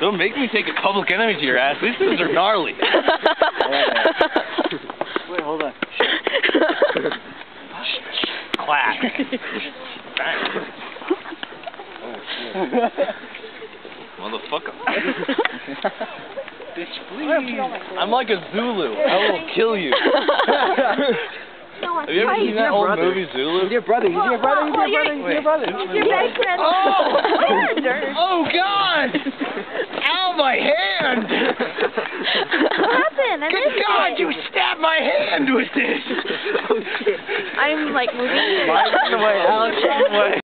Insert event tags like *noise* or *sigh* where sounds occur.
Don't make me take a public enemy to your ass. These things are gnarly. *laughs* Wait, hold on. Clack. Motherfucker. Bitch, please. I'm like a Zulu. I will kill you. *laughs* Have you ever seen that old brother. movie Zulu? He's your brother. He's your brother. He's your brother. He's your brother. He's your best friend. Oh! *laughs* Oh God! Ow, my hand! What happened? I Good God, it. you stabbed my hand with this! *laughs* I'm like moving. Mike's away. Alex, away.